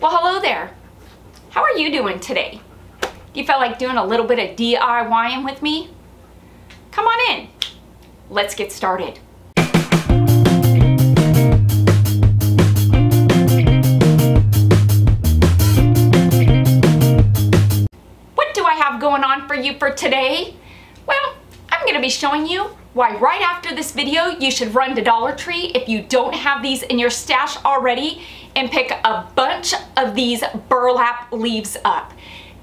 Well, hello there. How are you doing today? You feel like doing a little bit of DIYing with me? Come on in. Let's get started. What do I have going on for you for today? Well, I'm gonna be showing you why right after this video you should run to Dollar Tree if you don't have these in your stash already and pick a bunch of these burlap leaves up.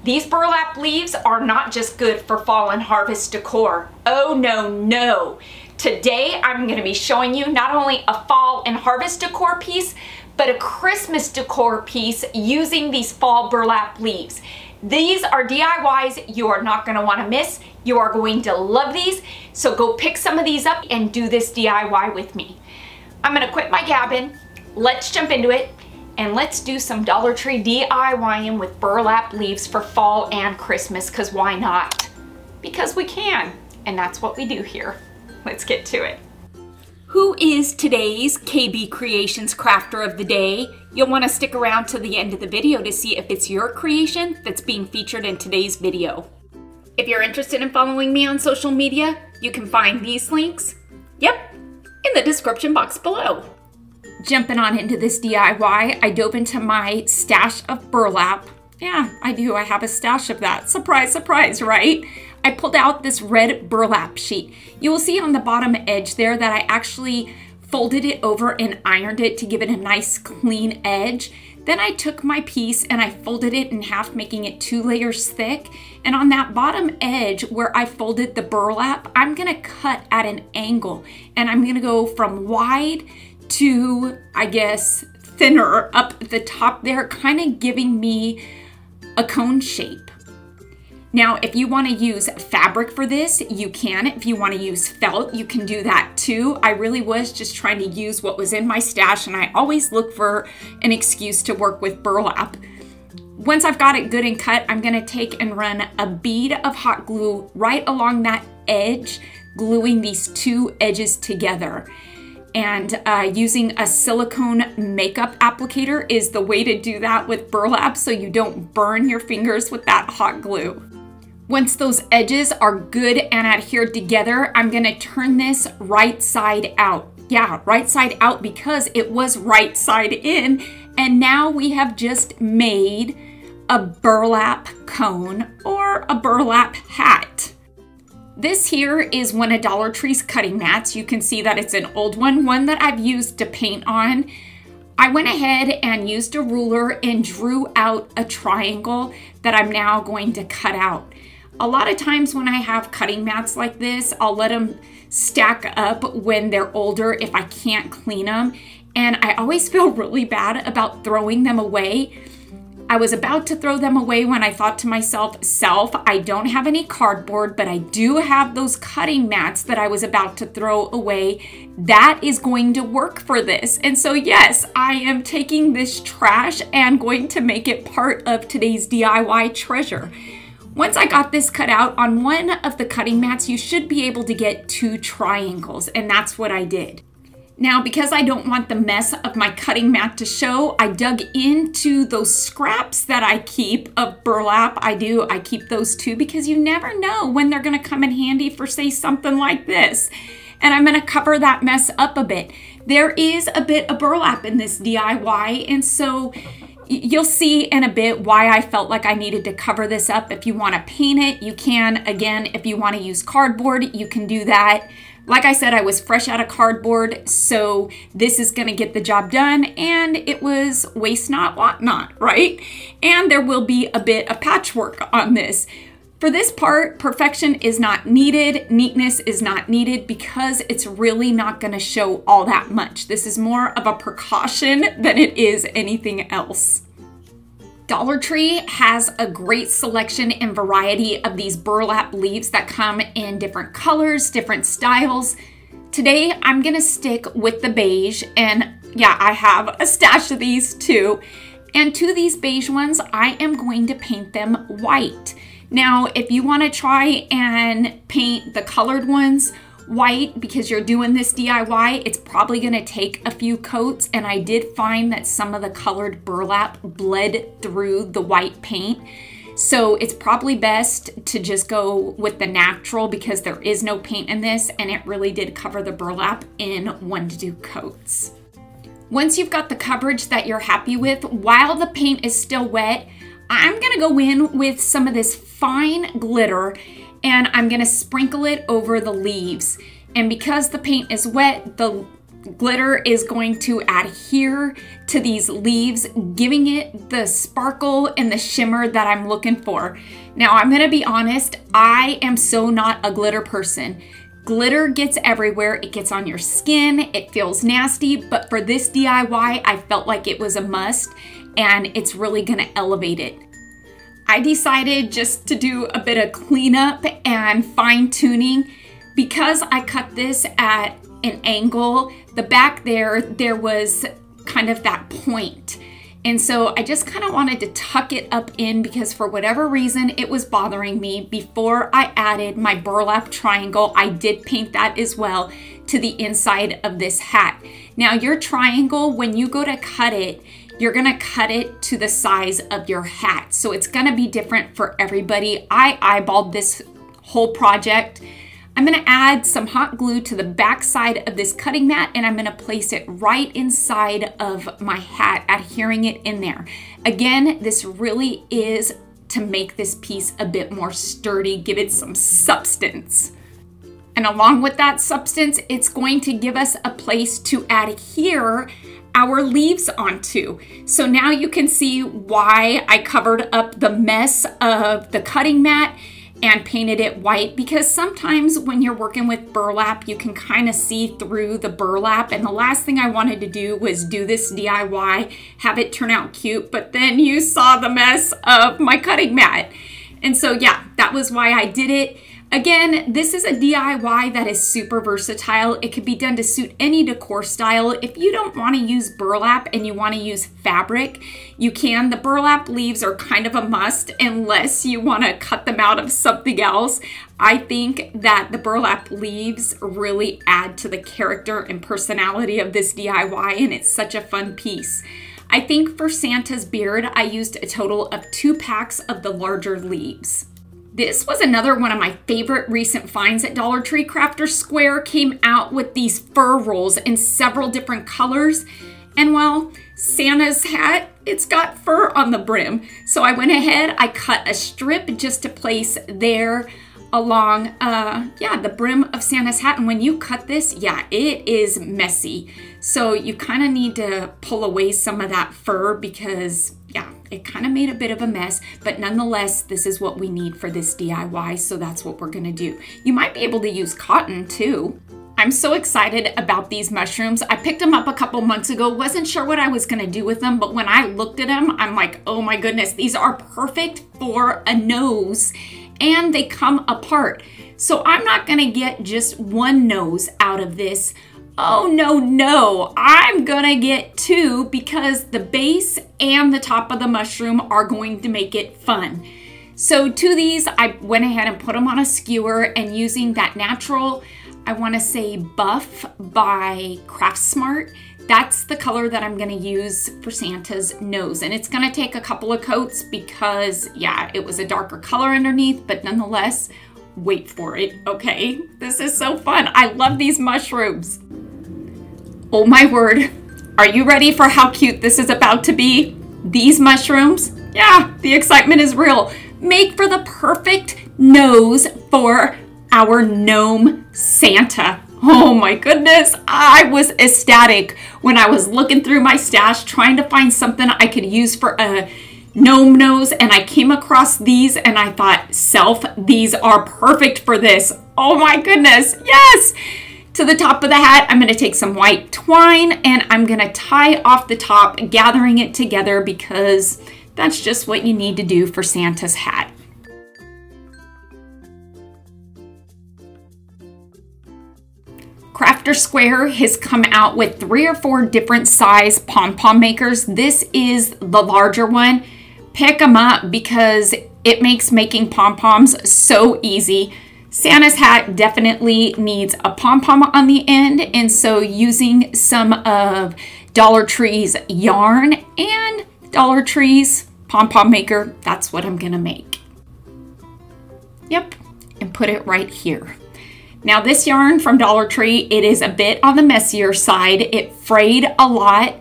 These burlap leaves are not just good for fall and harvest decor. Oh no, no. Today I'm gonna be showing you not only a fall and harvest decor piece, but a Christmas decor piece using these fall burlap leaves. These are DIYs you are not gonna wanna miss. You are going to love these. So go pick some of these up and do this DIY with me. I'm gonna quit my gabbing. Let's jump into it and let's do some Dollar Tree DIYing with burlap leaves for fall and Christmas, cause why not? Because we can, and that's what we do here. Let's get to it. Who is today's KB Creations Crafter of the Day? You'll want to stick around to the end of the video to see if it's your creation that's being featured in today's video. If you're interested in following me on social media, you can find these links, yep, in the description box below. Jumping on into this DIY, I dove into my stash of burlap. Yeah, I do, I have a stash of that. Surprise, surprise, right? I pulled out this red burlap sheet. You will see on the bottom edge there that I actually folded it over and ironed it to give it a nice clean edge. Then I took my piece and I folded it in half, making it two layers thick. And on that bottom edge where I folded the burlap, I'm gonna cut at an angle and I'm gonna go from wide to, I guess, thinner up the top there, kind of giving me a cone shape. Now, if you wanna use fabric for this, you can. If you wanna use felt, you can do that too. I really was just trying to use what was in my stash and I always look for an excuse to work with burlap. Once I've got it good and cut, I'm gonna take and run a bead of hot glue right along that edge, gluing these two edges together. And uh, using a silicone makeup applicator is the way to do that with burlap so you don't burn your fingers with that hot glue. Once those edges are good and adhered together, I'm gonna turn this right side out. Yeah, right side out because it was right side in. And now we have just made a burlap cone or a burlap hat. This here is one of Dollar Tree's cutting mats. You can see that it's an old one, one that I've used to paint on. I went ahead and used a ruler and drew out a triangle that I'm now going to cut out. A lot of times when I have cutting mats like this, I'll let them stack up when they're older if I can't clean them. And I always feel really bad about throwing them away. I was about to throw them away when I thought to myself, self, I don't have any cardboard, but I do have those cutting mats that I was about to throw away. That is going to work for this. And so yes, I am taking this trash and going to make it part of today's DIY treasure. Once I got this cut out, on one of the cutting mats, you should be able to get two triangles, and that's what I did. Now, because I don't want the mess of my cutting mat to show, I dug into those scraps that I keep of burlap. I do, I keep those too because you never know when they're gonna come in handy for say something like this. And I'm gonna cover that mess up a bit. There is a bit of burlap in this DIY, and so You'll see in a bit why I felt like I needed to cover this up. If you want to paint it, you can. Again, if you want to use cardboard, you can do that. Like I said, I was fresh out of cardboard, so this is going to get the job done, and it was waste not, want not, right? And there will be a bit of patchwork on this. For this part, perfection is not needed, neatness is not needed because it's really not gonna show all that much. This is more of a precaution than it is anything else. Dollar Tree has a great selection and variety of these burlap leaves that come in different colors, different styles. Today, I'm gonna stick with the beige and yeah, I have a stash of these too. And to these beige ones, I am going to paint them white. Now, if you want to try and paint the colored ones white because you're doing this DIY, it's probably gonna take a few coats and I did find that some of the colored burlap bled through the white paint. So it's probably best to just go with the natural because there is no paint in this and it really did cover the burlap in one to two coats. Once you've got the coverage that you're happy with, while the paint is still wet, I'm gonna go in with some of this fine glitter and I'm gonna sprinkle it over the leaves. And because the paint is wet, the glitter is going to adhere to these leaves, giving it the sparkle and the shimmer that I'm looking for. Now, I'm gonna be honest, I am so not a glitter person. Glitter gets everywhere. It gets on your skin. It feels nasty. But for this DIY, I felt like it was a must and it's really gonna elevate it. I decided just to do a bit of cleanup and fine tuning. Because I cut this at an angle, the back there, there was kind of that point. And so I just kind of wanted to tuck it up in because for whatever reason, it was bothering me. Before I added my burlap triangle, I did paint that as well to the inside of this hat. Now your triangle, when you go to cut it, you're gonna cut it to the size of your hat. So it's gonna be different for everybody. I eyeballed this whole project. I'm gonna add some hot glue to the back side of this cutting mat and I'm gonna place it right inside of my hat, adhering it in there. Again, this really is to make this piece a bit more sturdy, give it some substance. And along with that substance, it's going to give us a place to adhere our leaves onto. So now you can see why I covered up the mess of the cutting mat and painted it white because sometimes when you're working with burlap, you can kind of see through the burlap. And the last thing I wanted to do was do this DIY, have it turn out cute, but then you saw the mess of my cutting mat. And so yeah, that was why I did it. Again, this is a DIY that is super versatile. It could be done to suit any decor style. If you don't want to use burlap and you want to use fabric, you can. The burlap leaves are kind of a must unless you want to cut them out of something else. I think that the burlap leaves really add to the character and personality of this DIY and it's such a fun piece. I think for Santa's beard, I used a total of two packs of the larger leaves. This was another one of my favorite recent finds at Dollar Tree. Crafter Square came out with these fur rolls in several different colors. And while Santa's hat, it's got fur on the brim. So I went ahead, I cut a strip just to place there along, uh, yeah, the brim of Santa's hat. And when you cut this, yeah, it is messy. So you kind of need to pull away some of that fur because yeah, it kind of made a bit of a mess, but nonetheless, this is what we need for this DIY, so that's what we're gonna do. You might be able to use cotton too. I'm so excited about these mushrooms. I picked them up a couple months ago, wasn't sure what I was gonna do with them, but when I looked at them, I'm like, oh my goodness, these are perfect for a nose and they come apart. So I'm not gonna get just one nose out of this oh no, no, I'm gonna get two because the base and the top of the mushroom are going to make it fun. So to these, I went ahead and put them on a skewer and using that natural, I wanna say Buff by Craftsmart, that's the color that I'm gonna use for Santa's nose. And it's gonna take a couple of coats because yeah, it was a darker color underneath, but nonetheless, wait for it, okay? This is so fun. I love these mushrooms. Oh my word. Are you ready for how cute this is about to be? These mushrooms? Yeah, the excitement is real. Make for the perfect nose for our gnome Santa. Oh my goodness, I was ecstatic when I was looking through my stash trying to find something I could use for a gnome nose and I came across these and I thought, self, these are perfect for this. Oh my goodness, yes! To the top of the hat, I'm going to take some white twine and I'm going to tie off the top, gathering it together because that's just what you need to do for Santa's hat. Square has come out with three or four different size pom-pom makers. This is the larger one. Pick them up because it makes making pom-poms so easy. Santa's hat definitely needs a pom-pom on the end, and so using some of Dollar Tree's yarn and Dollar Tree's pom-pom maker, that's what I'm gonna make. Yep, and put it right here. Now this yarn from Dollar Tree, it is a bit on the messier side. It frayed a lot,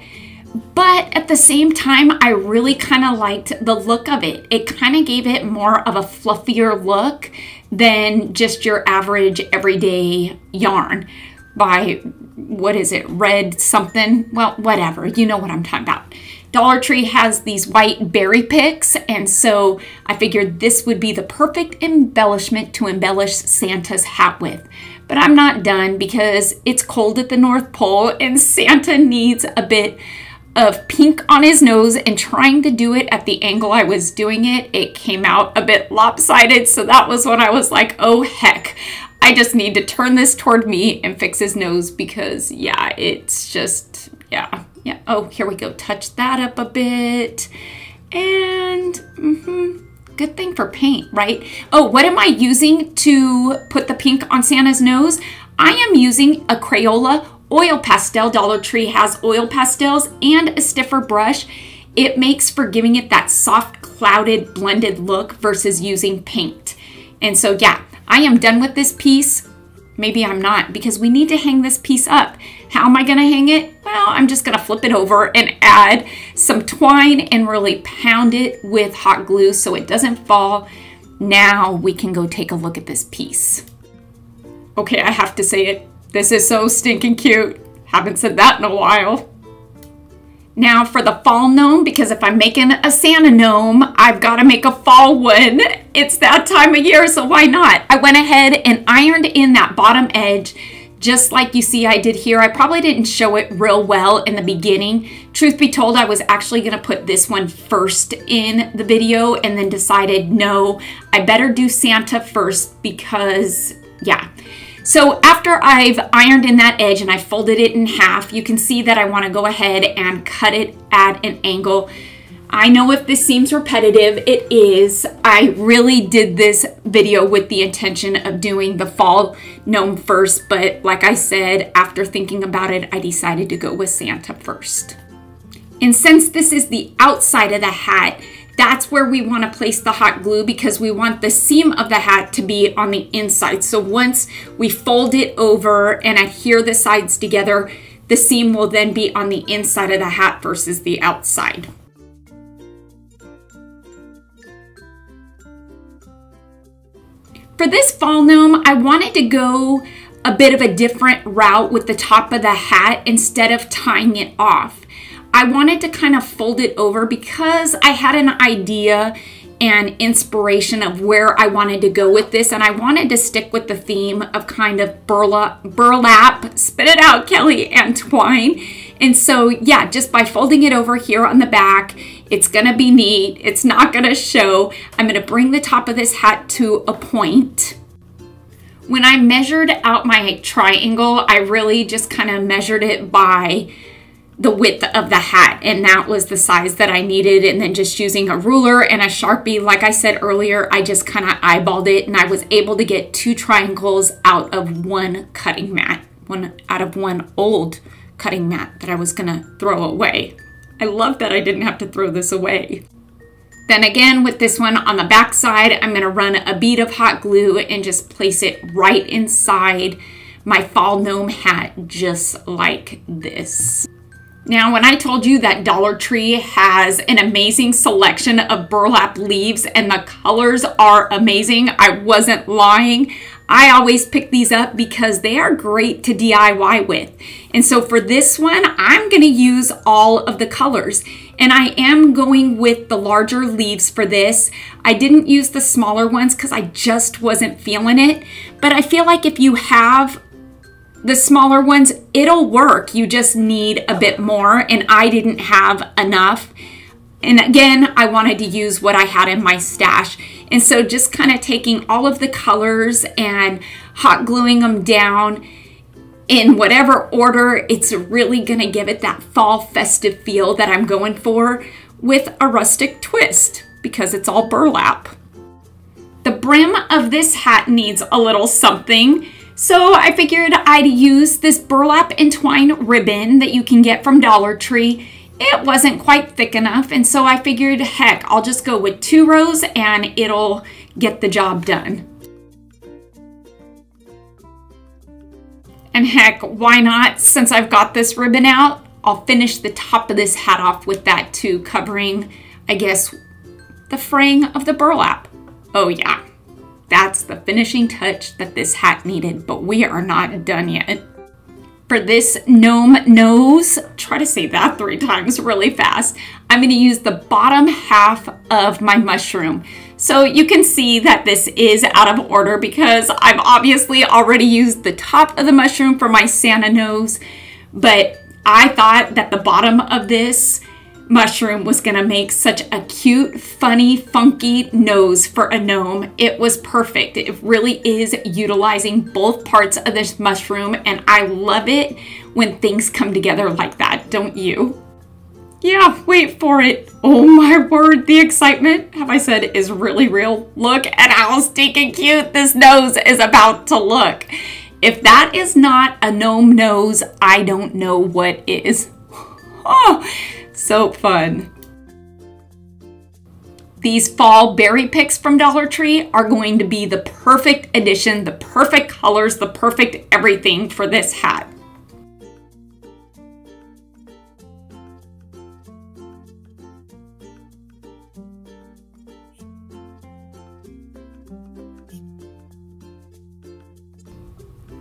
but at the same time, I really kind of liked the look of it. It kind of gave it more of a fluffier look than just your average everyday yarn by, what is it, red something? Well, whatever, you know what I'm talking about. Dollar Tree has these white berry picks, and so I figured this would be the perfect embellishment to embellish Santa's hat with. But I'm not done because it's cold at the North Pole and Santa needs a bit of pink on his nose and trying to do it at the angle I was doing it, it came out a bit lopsided. So that was when I was like, oh heck, I just need to turn this toward me and fix his nose because yeah, it's just, yeah, yeah. Oh, here we go. Touch that up a bit. And, mm-hmm. Good thing for paint, right? Oh, what am I using to put the pink on Santa's nose? I am using a Crayola oil pastel. Dollar Tree has oil pastels and a stiffer brush. It makes for giving it that soft, clouded, blended look versus using paint. And so, yeah, I am done with this piece. Maybe I'm not because we need to hang this piece up. How am I gonna hang it? Well, I'm just gonna flip it over and add some twine and really pound it with hot glue so it doesn't fall. Now we can go take a look at this piece. Okay, I have to say it. This is so stinking cute. Haven't said that in a while. Now for the fall gnome, because if I'm making a Santa gnome, I've got to make a fall one. It's that time of year, so why not? I went ahead and ironed in that bottom edge just like you see I did here. I probably didn't show it real well in the beginning. Truth be told, I was actually gonna put this one first in the video and then decided, no, I better do Santa first because, yeah. So after I've ironed in that edge and I folded it in half, you can see that I wanna go ahead and cut it at an angle. I know if this seems repetitive, it is. I really did this video with the intention of doing the fall gnome first, but like I said, after thinking about it, I decided to go with Santa first. And since this is the outside of the hat, that's where we want to place the hot glue because we want the seam of the hat to be on the inside. So once we fold it over and adhere the sides together, the seam will then be on the inside of the hat versus the outside. For this fall gnome, I wanted to go a bit of a different route with the top of the hat instead of tying it off. I wanted to kind of fold it over because I had an idea and inspiration of where I wanted to go with this. And I wanted to stick with the theme of kind of burlap, burlap spit it out, Kelly, and twine. And so, yeah, just by folding it over here on the back, it's gonna be neat. It's not gonna show. I'm gonna bring the top of this hat to a point. When I measured out my triangle, I really just kind of measured it by the width of the hat and that was the size that I needed and then just using a ruler and a Sharpie like I said earlier I just kind of eyeballed it and I was able to get two triangles out of one cutting mat one out of one old cutting mat that I was gonna throw away I love that I didn't have to throw this away then again with this one on the back side I'm gonna run a bead of hot glue and just place it right inside my fall gnome hat just like this now, when I told you that Dollar Tree has an amazing selection of burlap leaves and the colors are amazing, I wasn't lying. I always pick these up because they are great to DIY with. And so for this one, I'm gonna use all of the colors. And I am going with the larger leaves for this. I didn't use the smaller ones because I just wasn't feeling it. But I feel like if you have the smaller ones, it'll work. You just need a bit more, and I didn't have enough. And again, I wanted to use what I had in my stash. And so just kind of taking all of the colors and hot gluing them down in whatever order, it's really gonna give it that fall festive feel that I'm going for with a rustic twist because it's all burlap. the brim of this hat needs a little something. So I figured I'd use this burlap and twine ribbon that you can get from Dollar Tree. It wasn't quite thick enough, and so I figured, heck, I'll just go with two rows and it'll get the job done. And heck, why not? Since I've got this ribbon out, I'll finish the top of this hat off with that too, covering, I guess, the fraying of the burlap. Oh yeah, that's the finishing touch that this hat needed, but we are not done yet. For this gnome nose, try to say that three times really fast, I'm gonna use the bottom half of my mushroom. So you can see that this is out of order because I've obviously already used the top of the mushroom for my Santa nose, but I thought that the bottom of this mushroom was gonna make such a cute, funny, funky nose for a gnome. It was perfect. It really is utilizing both parts of this mushroom and I love it when things come together like that, don't you? Yeah, wait for it. Oh my word, the excitement, have I said, is really real. Look at how stinking cute this nose is about to look. If that is not a gnome nose, I don't know what is. Oh, so fun. These fall berry picks from Dollar Tree are going to be the perfect addition, the perfect colors, the perfect everything for this hat.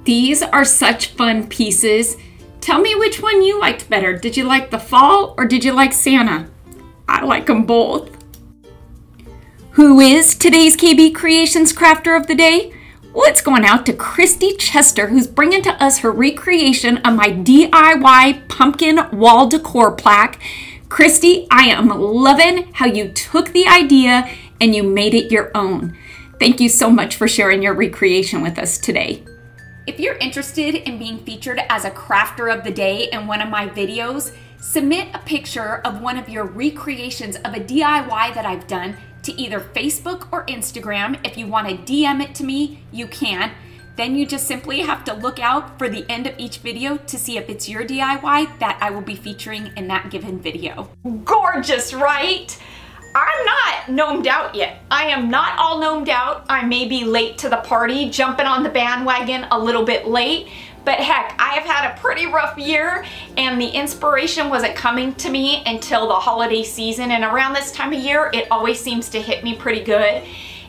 These are such fun pieces. Tell me which one you liked better. Did you like the fall or did you like Santa? I like them both. Who is today's KB Creations Crafter of the Day? Well, it's going out to Christy Chester, who's bringing to us her recreation of my DIY pumpkin wall decor plaque. Christy, I am loving how you took the idea and you made it your own. Thank you so much for sharing your recreation with us today. If you're interested in being featured as a crafter of the day in one of my videos, submit a picture of one of your recreations of a DIY that I've done to either Facebook or Instagram. If you want to DM it to me, you can. Then you just simply have to look out for the end of each video to see if it's your DIY that I will be featuring in that given video. Gorgeous, right? I'm not gnomed out yet. I am not all gnomed out. I may be late to the party, jumping on the bandwagon a little bit late, but heck, I have had a pretty rough year and the inspiration wasn't coming to me until the holiday season. And around this time of year, it always seems to hit me pretty good.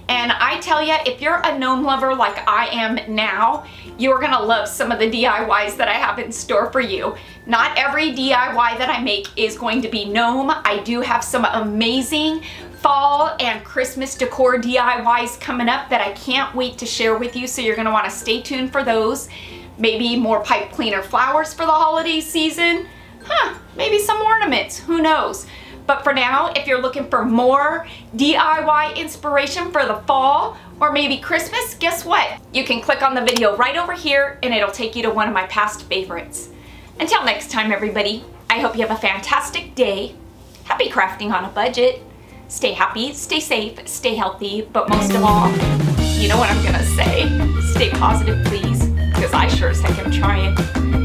And I tell you, if you're a gnome lover like I am now, you're gonna love some of the DIYs that I have in store for you. Not every DIY that I make is going to be gnome. I do have some amazing fall and Christmas decor DIYs coming up that I can't wait to share with you, so you're gonna wanna stay tuned for those. Maybe more pipe cleaner flowers for the holiday season. Huh, maybe some ornaments, who knows? But for now, if you're looking for more DIY inspiration for the fall or maybe Christmas, guess what? You can click on the video right over here and it'll take you to one of my past favorites. Until next time, everybody, I hope you have a fantastic day. Happy crafting on a budget. Stay happy, stay safe, stay healthy, but most of all, you know what I'm gonna say. Stay positive, please, because I sure as heck am trying.